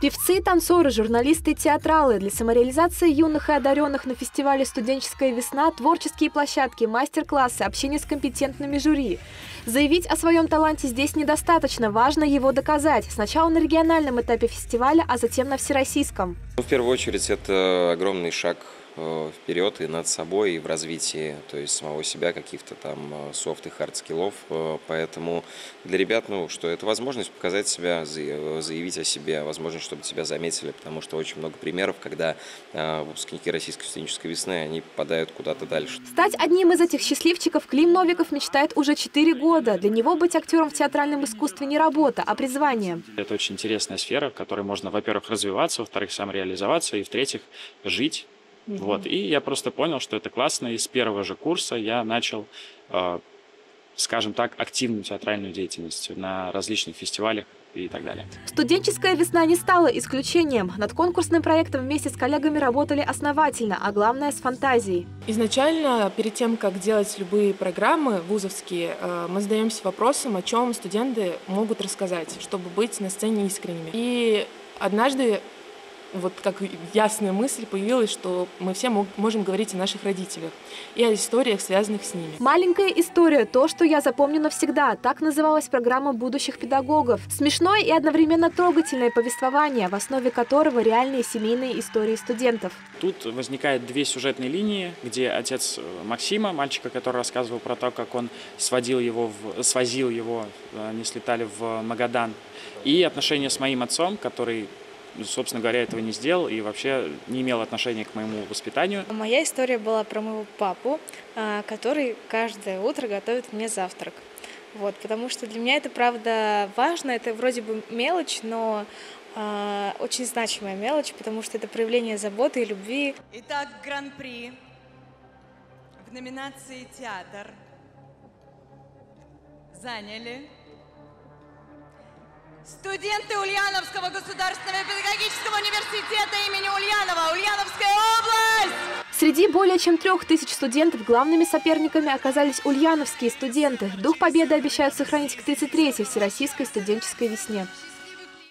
Певцы, танцоры, журналисты и театралы. Для самореализации юных и одаренных на фестивале «Студенческая весна» творческие площадки, мастер-классы, общение с компетентными жюри. Заявить о своем таланте здесь недостаточно, важно его доказать. Сначала на региональном этапе фестиваля, а затем на всероссийском. В первую очередь это огромный шаг вперед и над собой, и в развитии, то есть самого себя, каких-то там софт и хард скиллов. Э, поэтому для ребят, ну, что это возможность показать себя, заявить о себе, возможность, чтобы тебя заметили, потому что очень много примеров, когда э, выпускники Российской студенческой весны, они попадают куда-то дальше. Стать одним из этих счастливчиков Клим Новиков мечтает уже 4 года. Для него быть актером в театральном искусстве не работа, а призвание. Это очень интересная сфера, в которой можно, во-первых, развиваться, во-вторых, самореализоваться, и в-третьих, жить Mm-hmm. Вот, и я просто понял, что это классно, и с первого же курса я начал, э, скажем так, активную театральную деятельность на различных фестивалях и так далее. Студенческая весна не стала исключением. Над конкурсным проектом вместе с коллегами работали основательно, а главное – с фантазией. Изначально, перед тем, как делать любые программы вузовские, э, мы задаемся вопросом, о чем студенты могут рассказать, чтобы быть на сцене искренними. И однажды вот как ясная мысль появилась, что мы все можем говорить о наших родителях и о историях, связанных с ними. Маленькая история – то, что я запомню навсегда. Так называлась программа будущих педагогов. Смешное и одновременно трогательное повествование, в основе которого реальные семейные истории студентов. Тут возникает две сюжетные линии, где отец Максима, мальчика, который рассказывал про то, как он сводил его, в, свозил его, они слетали в Магадан, и отношения с моим отцом, который собственно говоря, этого не сделал и вообще не имел отношения к моему воспитанию. Моя история была про моего папу, а, который каждое утро готовит мне завтрак. Вот, потому что для меня это правда важно, это вроде бы мелочь, но э, очень значимая мелочь, потому что это проявление заботы и любви. Итак, гран-при в номинации «Театр» заняли Студенты Ульяновского государственного педагогического университета имени Ульянова, Ульяновская область! Среди более чем трех тысяч студентов главными соперниками оказались ульяновские студенты. Дух победы обещают сохранить к 33-й Всероссийской студенческой весне.